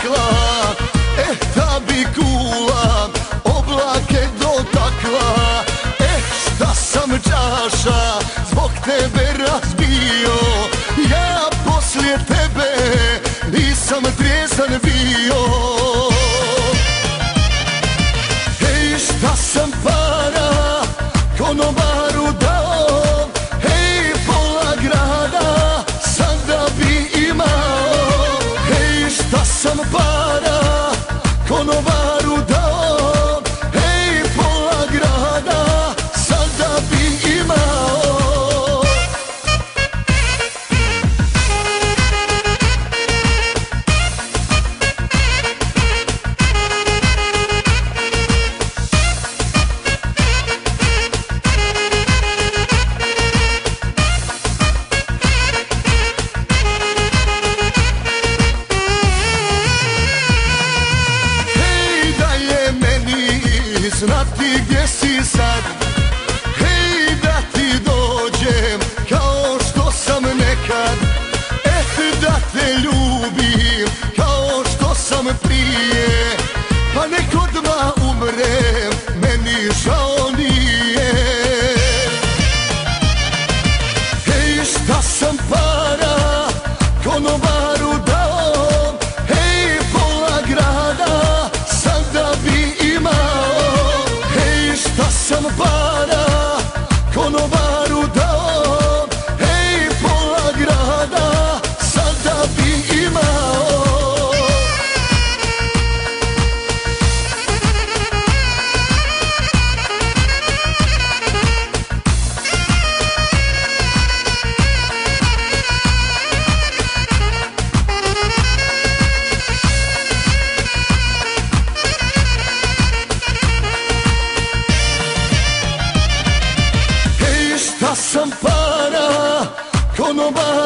stakla E ta bi kula oblake dotakla. E šta sam čaša zbog tebe razbio Ja poslije tebe nisam trijezan bio. Ej, šta sam para konobaru dao? Prije Pa nek odmah umrem, meni žao nije. Hej šta sam para konobaru dao Hej pola grada sada bi imao. Hej šta sam para konobaru šta sam